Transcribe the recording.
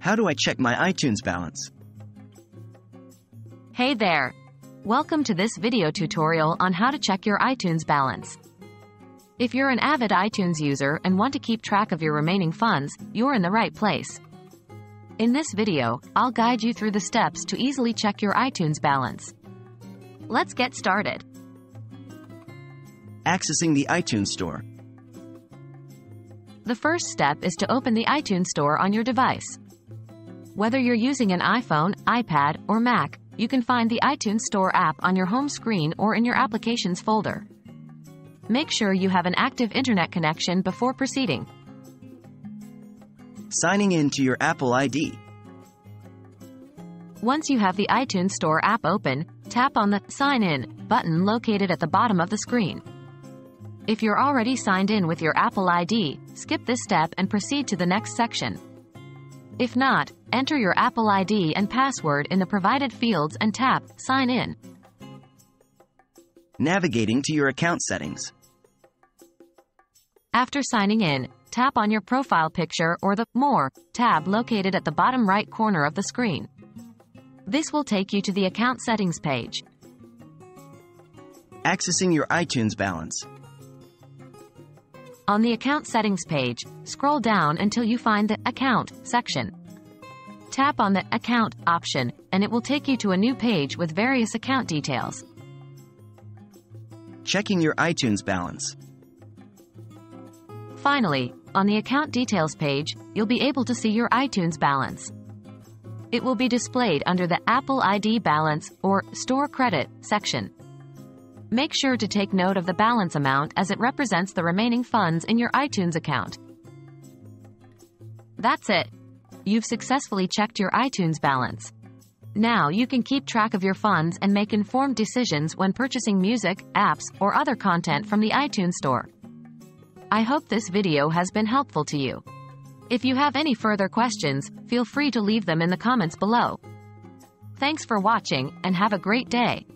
How do I check my iTunes balance? Hey there! Welcome to this video tutorial on how to check your iTunes balance. If you're an avid iTunes user and want to keep track of your remaining funds, you're in the right place. In this video, I'll guide you through the steps to easily check your iTunes balance. Let's get started. Accessing the iTunes Store. The first step is to open the iTunes Store on your device. Whether you're using an iPhone, iPad, or Mac, you can find the iTunes Store app on your home screen or in your Applications folder. Make sure you have an active internet connection before proceeding. Signing in to your Apple ID. Once you have the iTunes Store app open, tap on the Sign In button located at the bottom of the screen. If you're already signed in with your Apple ID, skip this step and proceed to the next section. If not, enter your Apple ID and password in the provided fields and tap Sign In. Navigating to your account settings. After signing in, tap on your profile picture or the More tab located at the bottom right corner of the screen. This will take you to the account settings page. Accessing your iTunes balance. On the Account Settings page, scroll down until you find the Account section. Tap on the Account option, and it will take you to a new page with various account details. Checking your iTunes balance. Finally, on the Account Details page, you'll be able to see your iTunes balance. It will be displayed under the Apple ID Balance or Store Credit section. Make sure to take note of the balance amount as it represents the remaining funds in your iTunes account. That's it. You've successfully checked your iTunes balance. Now you can keep track of your funds and make informed decisions when purchasing music, apps, or other content from the iTunes Store. I hope this video has been helpful to you. If you have any further questions, feel free to leave them in the comments below. Thanks for watching and have a great day.